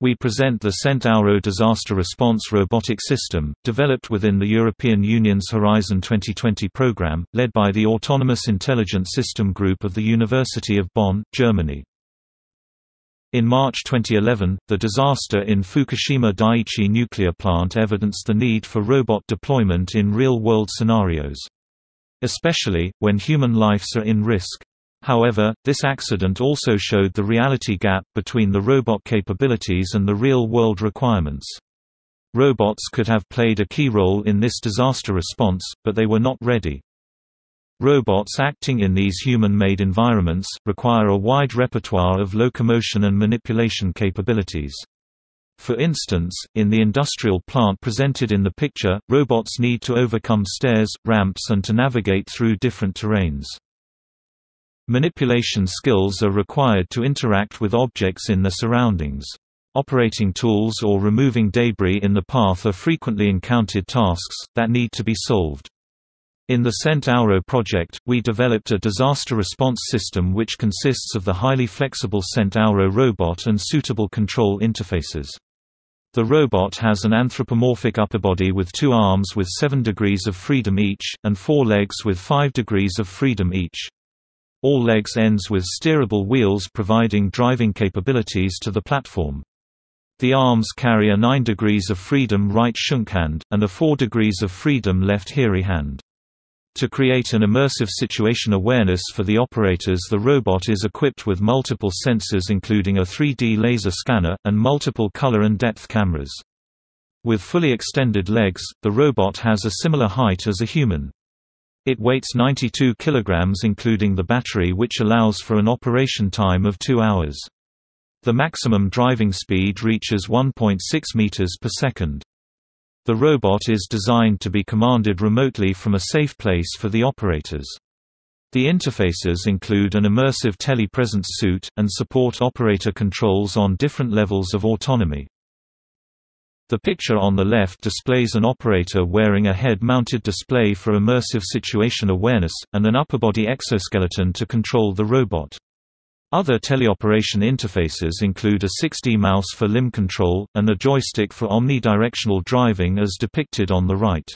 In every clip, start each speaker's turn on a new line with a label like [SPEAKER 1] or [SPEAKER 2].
[SPEAKER 1] We present the Centauro Disaster Response Robotic System, developed within the European Union's Horizon 2020 program, led by the Autonomous Intelligent System Group of the University of Bonn, Germany. In March 2011, the disaster in Fukushima Daiichi nuclear plant evidenced the need for robot deployment in real-world scenarios. Especially, when human lives are in risk. However, this accident also showed the reality gap between the robot capabilities and the real-world requirements. Robots could have played a key role in this disaster response, but they were not ready. Robots acting in these human-made environments, require a wide repertoire of locomotion and manipulation capabilities. For instance, in the industrial plant presented in the picture, robots need to overcome stairs, ramps and to navigate through different terrains. Manipulation skills are required to interact with objects in their surroundings. Operating tools or removing debris in the path are frequently encountered tasks, that need to be solved. In the Centauro project, we developed a disaster response system which consists of the highly flexible Centauro robot and suitable control interfaces. The robot has an anthropomorphic upperbody with two arms with 7 degrees of freedom each, and four legs with 5 degrees of freedom each. All legs ends with steerable wheels providing driving capabilities to the platform. The arms carry a 9 degrees of freedom right Schunk hand, and a 4 degrees of freedom left HERI hand. To create an immersive situation awareness for the operators the robot is equipped with multiple sensors including a 3D laser scanner, and multiple color and depth cameras. With fully extended legs, the robot has a similar height as a human. It weighs 92 kg including the battery which allows for an operation time of 2 hours. The maximum driving speed reaches 1.6 meters per second. The robot is designed to be commanded remotely from a safe place for the operators. The interfaces include an immersive telepresence suit, and support operator controls on different levels of autonomy. The picture on the left displays an operator wearing a head-mounted display for immersive situation awareness, and an upperbody exoskeleton to control the robot. Other teleoperation interfaces include a 6D mouse for limb control, and a joystick for omnidirectional driving as depicted on the right.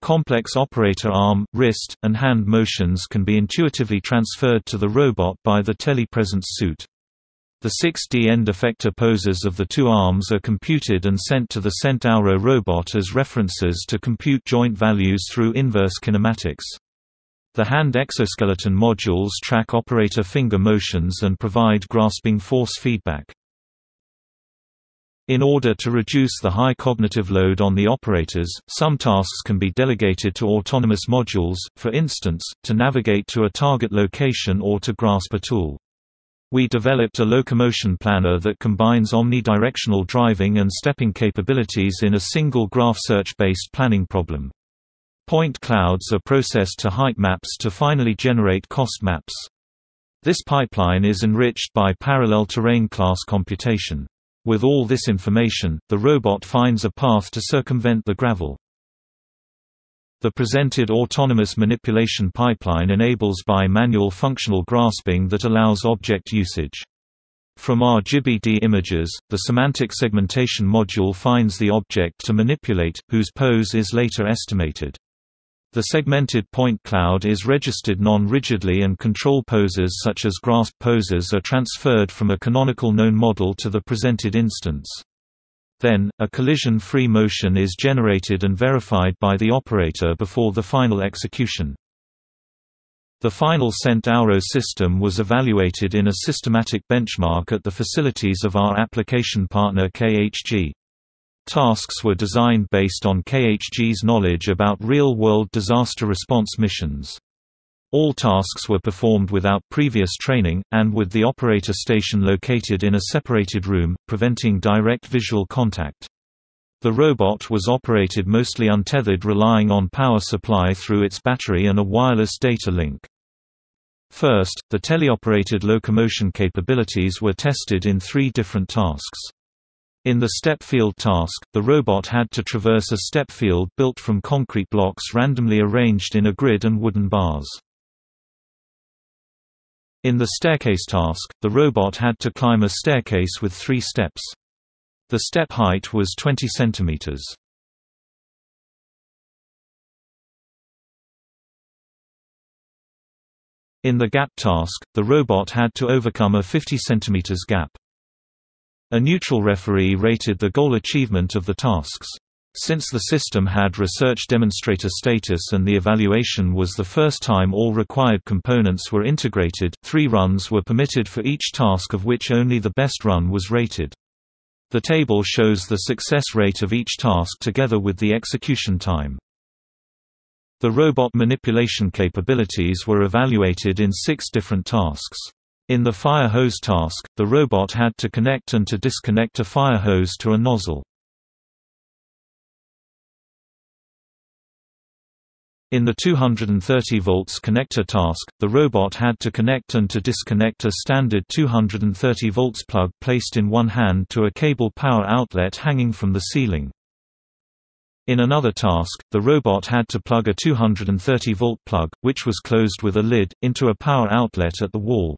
[SPEAKER 1] Complex operator arm, wrist, and hand motions can be intuitively transferred to the robot by the telepresence suit. The 6D end effector poses of the two arms are computed and sent to the Centauro robot as references to compute joint values through inverse kinematics. The hand exoskeleton modules track operator finger motions and provide grasping force feedback. In order to reduce the high cognitive load on the operators, some tasks can be delegated to autonomous modules, for instance, to navigate to a target location or to grasp a tool. We developed a locomotion planner that combines omnidirectional driving and stepping capabilities in a single graph search-based planning problem. Point clouds are processed to height maps to finally generate cost maps. This pipeline is enriched by parallel terrain class computation. With all this information, the robot finds a path to circumvent the gravel. The presented autonomous manipulation pipeline enables bi-manual functional grasping that allows object usage. From RGBD images, the semantic segmentation module finds the object to manipulate, whose pose is later estimated. The segmented point cloud is registered non-rigidly and control poses such as grasp poses are transferred from a canonical known model to the presented instance. Then, a collision-free motion is generated and verified by the operator before the final execution. The final Centauro system was evaluated in a systematic benchmark at the facilities of our application partner KHG. Tasks were designed based on KHG's knowledge about real-world disaster response missions. All tasks were performed without previous training, and with the operator station located in a separated room, preventing direct visual contact. The robot was operated mostly untethered relying on power supply through its battery and a wireless data link. First, the teleoperated locomotion capabilities were tested in three different tasks. In the step field task, the robot had to traverse a step field built from concrete blocks randomly arranged in a grid and wooden bars. In the staircase task, the robot had to climb a staircase with three steps. The step height was 20 centimeters. In the gap task, the robot had to overcome a 50 cm gap. A neutral referee rated the goal achievement of the tasks. Since the system had research demonstrator status and the evaluation was the first time all required components were integrated, three runs were permitted for each task of which only the best run was rated. The table shows the success rate of each task together with the execution time. The robot manipulation capabilities were evaluated in six different tasks. In the fire hose task, the robot had to connect and to disconnect a fire hose to a nozzle. In the 230 volts connector task, the robot had to connect and to disconnect a standard 230 volts plug placed in one hand to a cable power outlet hanging from the ceiling. In another task, the robot had to plug a 230-volt plug, which was closed with a lid, into a power outlet at the wall.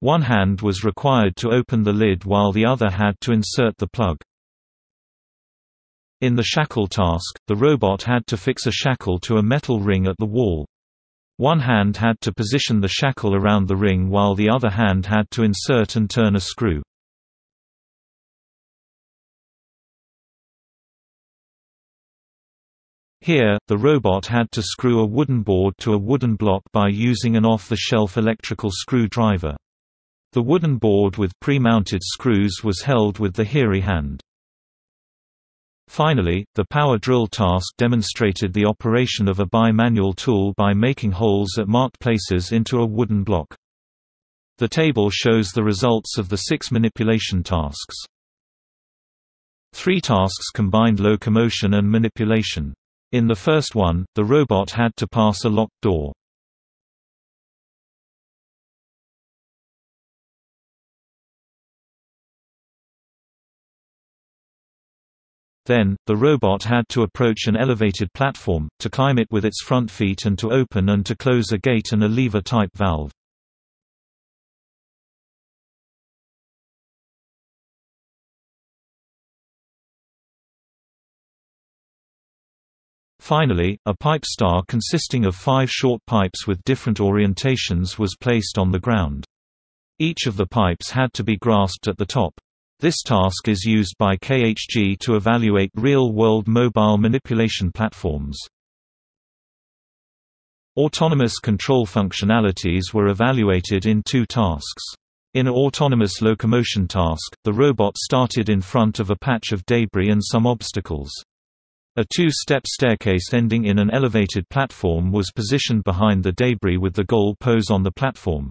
[SPEAKER 1] One hand was required to open the lid while the other had to insert the plug. In the shackle task, the robot had to fix a shackle to a metal ring at the wall. One hand had to position the shackle around the ring while the other hand had to insert and turn a screw. Here, the robot had to screw a wooden board to a wooden block by using an off-the-shelf electrical screwdriver. The wooden board with pre-mounted screws was held with the HERI hand. Finally, the power drill task demonstrated the operation of a bi-manual tool by making holes at marked places into a wooden block. The table shows the results of the six manipulation tasks. Three tasks combined locomotion and manipulation. In the first one, the robot had to pass a locked door. Then, the robot had to approach an elevated platform, to climb it with its front feet and to open and to close a gate and a lever-type valve. Finally, a pipe star consisting of five short pipes with different orientations was placed on the ground. Each of the pipes had to be grasped at the top. This task is used by KHG to evaluate real-world mobile manipulation platforms. Autonomous control functionalities were evaluated in two tasks. In an autonomous locomotion task, the robot started in front of a patch of debris and some obstacles. A two-step staircase ending in an elevated platform was positioned behind the debris with the goal pose on the platform.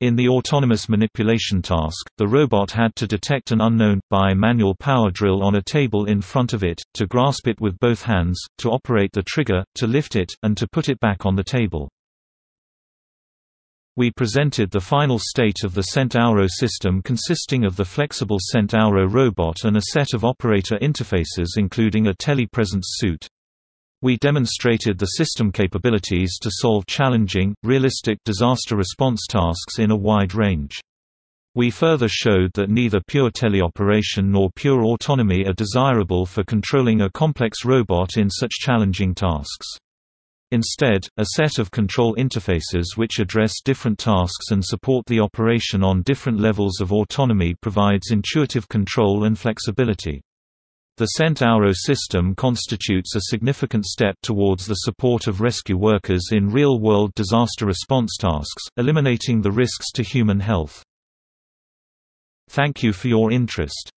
[SPEAKER 1] In the autonomous manipulation task, the robot had to detect an unknown, bi-manual power drill on a table in front of it, to grasp it with both hands, to operate the trigger, to lift it, and to put it back on the table. We presented the final state of the Centauro system consisting of the flexible Centauro robot and a set of operator interfaces including a telepresence suit. We demonstrated the system capabilities to solve challenging, realistic disaster response tasks in a wide range. We further showed that neither pure teleoperation nor pure autonomy are desirable for controlling a complex robot in such challenging tasks. Instead, a set of control interfaces which address different tasks and support the operation on different levels of autonomy provides intuitive control and flexibility. The Centauro system constitutes a significant step towards the support of rescue workers in real-world disaster response tasks, eliminating the risks to human health. Thank you for your interest.